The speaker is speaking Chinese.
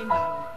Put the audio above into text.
给你